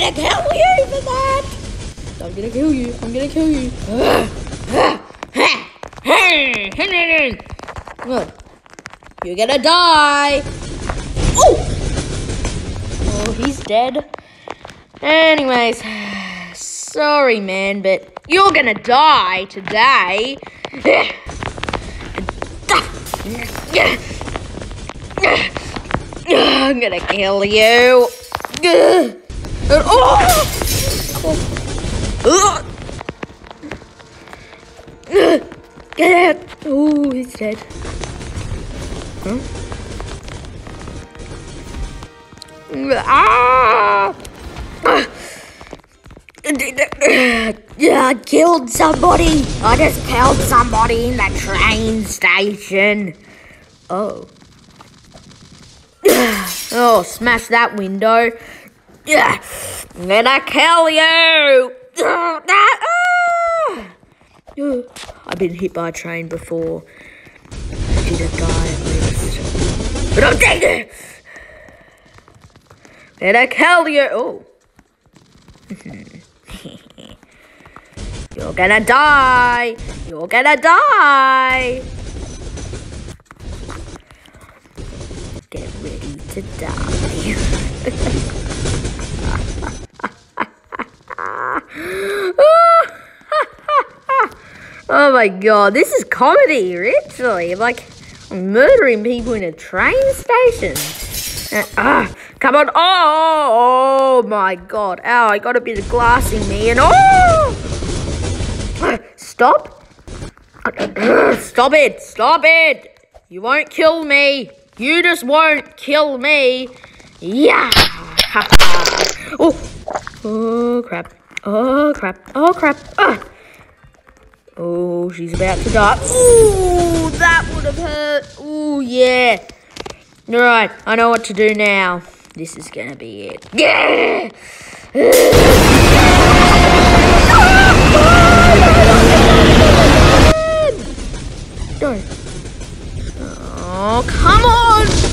gonna kill you for that. I'm gonna kill you. I'm gonna kill you. You're gonna die. Oh! Oh, he's dead. Anyways, sorry, man, but you're gonna die today. I'm gonna kill you. Oh! Get out! Oh, he's dead. Huh? Ah! Uh, uh, uh, yeah, I killed somebody. I just killed somebody in the train station. Oh. Oh, smash that window. Yeah, gonna kill you. I've been hit by a train before. I didn't die at least. But I'm dead. Gonna kill you. Oh. You're gonna die. You're gonna die. Get ready to die. oh my god, this is comedy, literally. Like, I'm murdering people in a train station. Uh, ah, come on. Oh, oh, my god. Ow, I got a bit of glass in me and oh! Stop. Stop it. Stop it. You won't kill me. You just won't kill me. Yeah. oh. Oh, crap. Oh, crap. Oh, crap. Ah. Oh, she's about to die. Ooh, that would have hurt. Ooh, yeah. Alright, I know what to do now. This is gonna be it. Yeah! oh, come on!